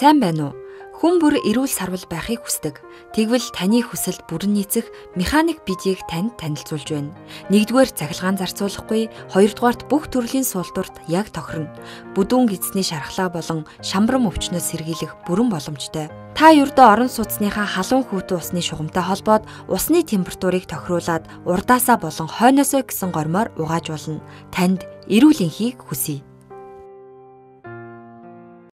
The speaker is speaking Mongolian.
Сайн байна уу? Хүн бүр эрүүл сарвал байхыг хүсдэг. Тэгвэл таны хүсэлд бүрэн нийцэх механик бидийг танд танилцуулж байна. Нэгдүгээр цахилгаан зарцуулахгүй, хоёрдугаарт бүх төрлийн суултурт яг тохирно. Бүдүүн гидсний шархлаа болон шамбрам өвчнөөс сэргийлэх бүрэн боломжтой. Та ердөө орон сууцныхаа халуун хүүтэн усны шугамтай холбоод усны температурыг тохируулад урдаасаа болон хойноосоо гэсэн гормоор угааж болно. Танд эрүүл энхийг хүсье.